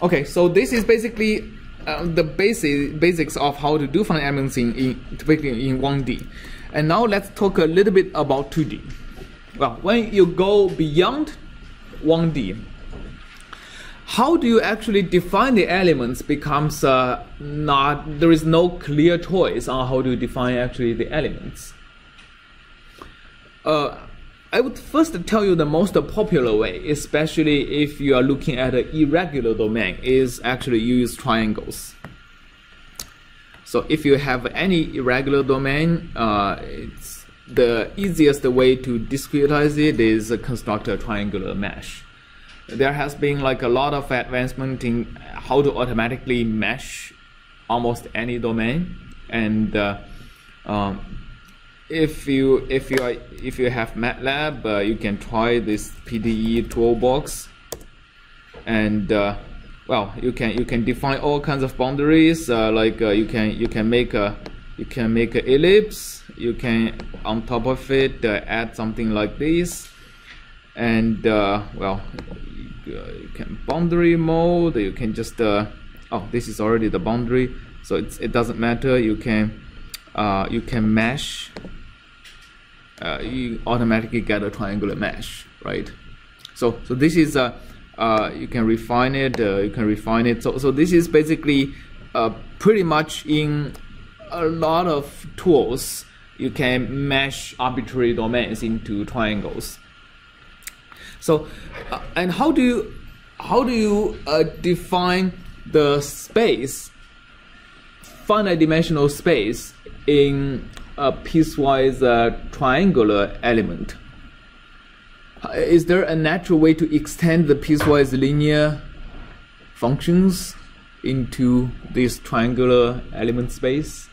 Okay, so this is basically uh, the basic basics of how to do finite elements in, in typically in 1D. And now let's talk a little bit about 2D. Well, when you go beyond 1D, how do you actually define the elements becomes uh, not there is no clear choice on how to define actually the elements. Uh, I would first tell you the most popular way, especially if you are looking at an irregular domain, is actually use triangles. So if you have any irregular domain, uh, it's the easiest way to discretize it is construct a triangular mesh. There has been like a lot of advancement in how to automatically mesh almost any domain, and uh, um, if you if you are if you have MATLAB, uh, you can try this PDE toolbox, and uh, well, you can you can define all kinds of boundaries. Uh, like uh, you can you can make a you can make an ellipse. You can on top of it uh, add something like this, and uh, well, you, can boundary mode. You can just oh, this is already the boundary, so it's, it doesn't matter. You can you can mesh uh, you automatically get a triangular mesh, right? So, so this is a, uh, you can refine it, uh, you can refine it. So, so this is basically uh, pretty much in a lot of tools, you can mesh arbitrary domains into triangles. So, uh, and how do you, how do you uh, define the space, finite dimensional space in a piecewise uh, triangular element. Uh, is there a natural way to extend the piecewise linear functions into this triangular element space?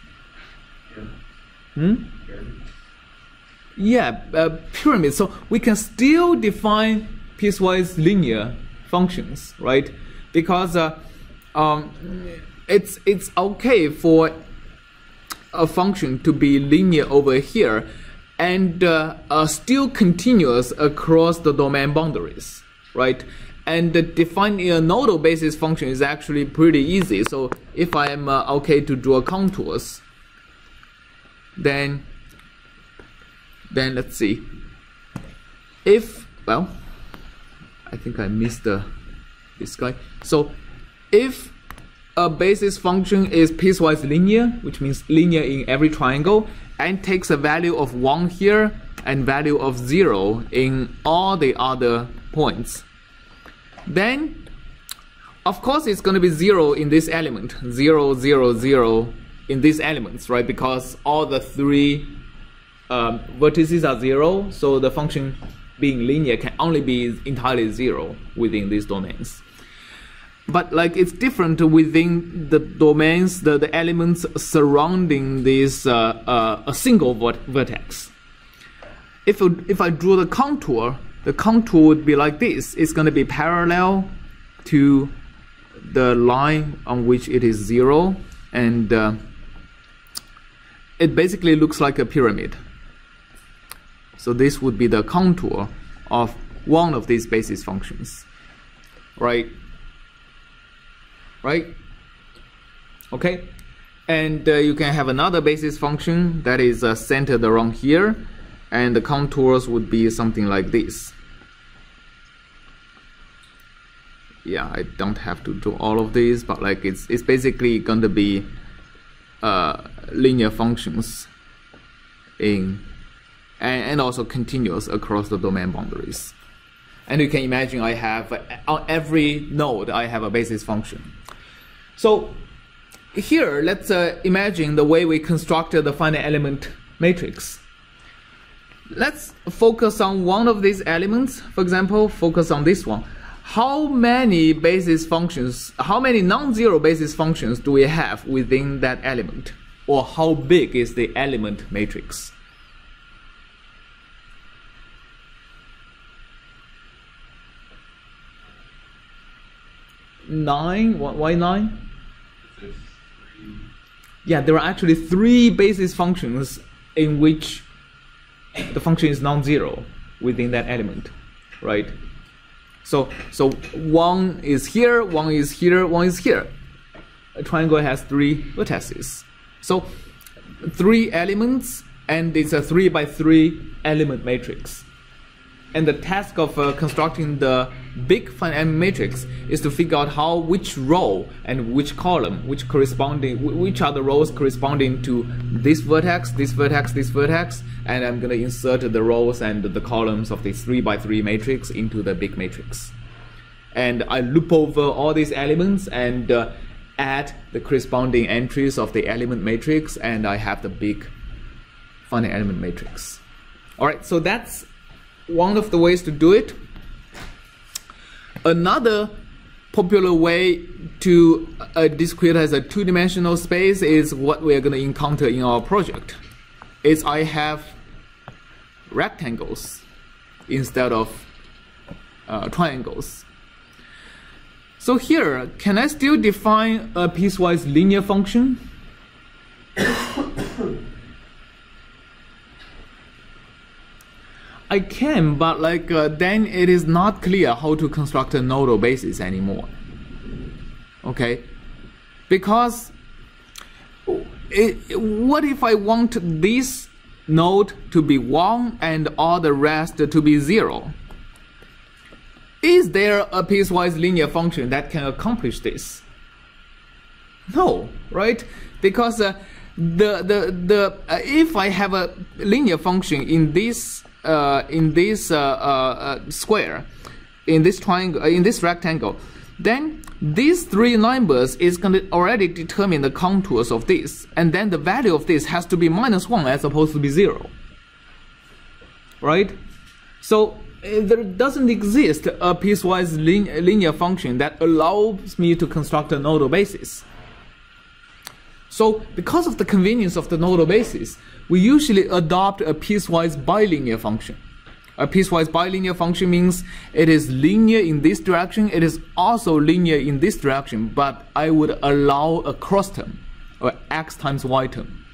Hmm? Yeah, uh, pyramid. So we can still define piecewise linear functions, right? Because uh, um, it's it's okay for a function to be linear over here and uh, uh, still continuous across the domain boundaries, right? And uh, defining a nodal basis function is actually pretty easy. So if I am uh, okay to draw contours, then then let's see. If well, I think I missed the this guy. So if a basis function is piecewise linear, which means linear in every triangle, and takes a value of 1 here and value of 0 in all the other points. Then, of course, it's going to be 0 in this element, 0, 0, 0 in these elements, right? Because all the three um, vertices are 0, so the function being linear can only be entirely 0 within these domains but like it's different within the domains, the, the elements surrounding this uh, uh, a single vertex. If, if I draw the contour, the contour would be like this. It's going to be parallel to the line on which it is zero, and uh, it basically looks like a pyramid. So this would be the contour of one of these basis functions, right? Right? Okay, and uh, you can have another basis function that is uh, centered around here, and the contours would be something like this. Yeah, I don't have to do all of these, but like it's it's basically going to be uh, linear functions in and, and also continuous across the domain boundaries. And you can imagine I have on every node I have a basis function. So here, let's uh, imagine the way we constructed the finite element matrix. Let's focus on one of these elements. For example, focus on this one. How many basis functions, how many non-zero basis functions do we have within that element? Or how big is the element matrix? Nine? Why nine? Yeah, there are actually three basis functions in which the function is non-zero within that element, right? So so one is here, one is here, one is here. A triangle has three vertices. So three elements and it's a three by three element matrix. And the task of uh, constructing the big finite matrix is to figure out how which row and which column, which corresponding, which are the rows corresponding to this vertex, this vertex, this vertex, and I'm gonna insert the rows and the columns of this three by three matrix into the big matrix. And I loop over all these elements and uh, add the corresponding entries of the element matrix, and I have the big finite element matrix. All right, so that's one of the ways to do it. Another popular way to uh, discretize a two-dimensional space is what we are going to encounter in our project. Is I have rectangles instead of uh, triangles. So here, can I still define a piecewise linear function? I can, but like uh, then it is not clear how to construct a nodal basis anymore. Okay, because it, what if I want this node to be one and all the rest to be zero? Is there a piecewise linear function that can accomplish this? No, right? Because uh, the the the uh, if I have a linear function in this in this uh, uh, square, in this triangle, in this rectangle, then these three numbers is going to already determine the contours of this, and then the value of this has to be minus one as opposed to be zero. Right? So there doesn't exist a piecewise lin linear function that allows me to construct a nodal basis. So because of the convenience of the nodal basis, we usually adopt a piecewise bilinear function. A piecewise bilinear function means it is linear in this direction, it is also linear in this direction, but I would allow a cross term, or x times y term.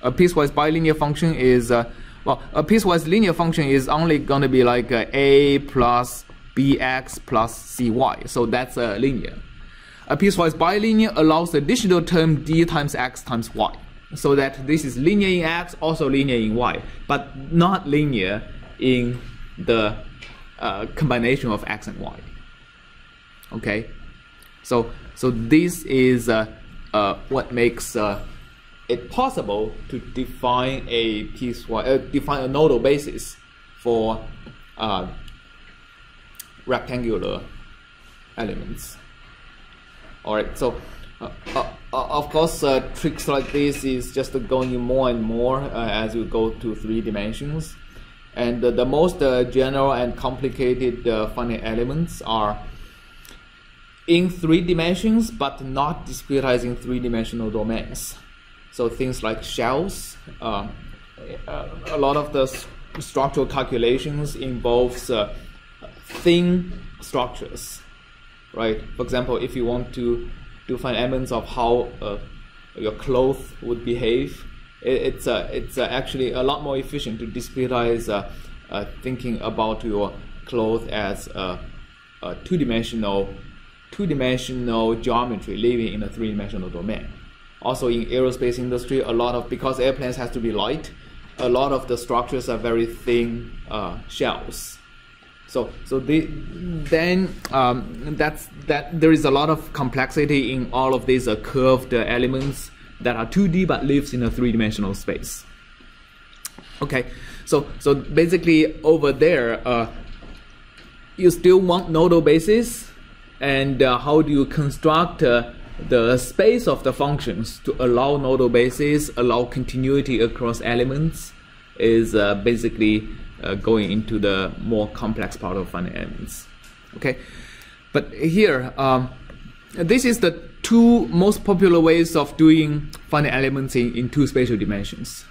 A piecewise bilinear function is, uh, well, a piecewise linear function is only going to be like uh, a plus bx plus cy, so that's uh, linear. A piecewise bilinear allows the additional term d times x times y so that this is linear in x, also linear in y, but not linear in the uh, combination of x and y. Okay, so so this is uh, uh, what makes uh, it possible to define a piecewise, uh, define a nodal basis for uh, rectangular elements. All right, so uh, uh, uh, of course, uh, tricks like this is just going more and more uh, as you go to three dimensions. And the most general and complicated finite elements are in three dimensions, but not discretizing three-dimensional domains. So things like shells, a lot of the structural calculations involves thin structures, right? For example, if you want to to find elements of how uh, your clothes would behave. It, it's uh, it's uh, actually a lot more efficient to discretize uh, uh, thinking about your clothes as a, a two-dimensional two-dimensional geometry living in a three-dimensional domain. Also in aerospace industry, a lot of because airplanes has to be light, a lot of the structures are very thin uh, shells so so they, then um, that's that there is a lot of complexity in all of these uh, curved uh, elements that are 2D but lives in a three-dimensional space. Okay, so so basically over there, uh, you still want nodal basis, and uh, how do you construct uh, the space of the functions to allow nodal basis, allow continuity across elements, is uh, basically uh, going into the more complex part of finite elements. Okay, but here, um, this is the two most popular ways of doing finite elements in, in two spatial dimensions.